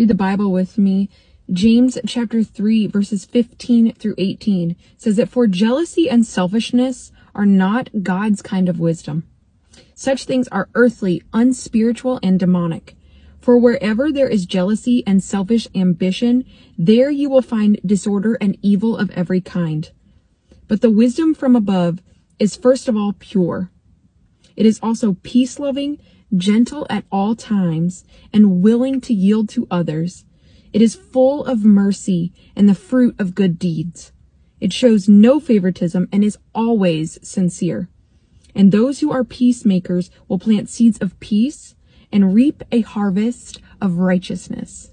read the Bible with me. James chapter 3 verses 15 through 18 says that for jealousy and selfishness are not God's kind of wisdom. Such things are earthly, unspiritual, and demonic. For wherever there is jealousy and selfish ambition, there you will find disorder and evil of every kind. But the wisdom from above is first of all pure. It is also peace loving, gentle at all times, and willing to yield to others. It is full of mercy and the fruit of good deeds. It shows no favoritism and is always sincere. And those who are peacemakers will plant seeds of peace and reap a harvest of righteousness.